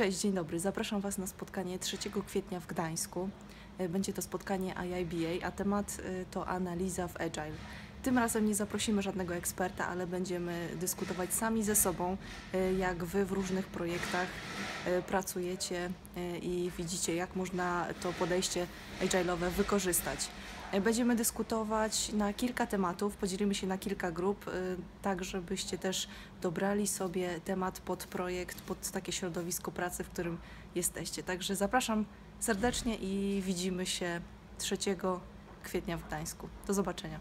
Cześć, dzień dobry. Zapraszam Was na spotkanie 3 kwietnia w Gdańsku. E, Będzie to spotkanie IIBA, a temat e, to analiza w Agile. Tym razem nie zaprosimy żadnego eksperta, ale będziemy dyskutować sami ze sobą, e, jak Wy w różnych projektach e, pracujecie e, i widzicie, jak można to podejście agile'owe wykorzystać. Będziemy dyskutować na kilka tematów, podzielimy się na kilka grup, tak żebyście też dobrali sobie temat pod projekt, pod takie środowisko pracy, w którym jesteście. Także zapraszam serdecznie i widzimy się 3 kwietnia w Gdańsku. Do zobaczenia.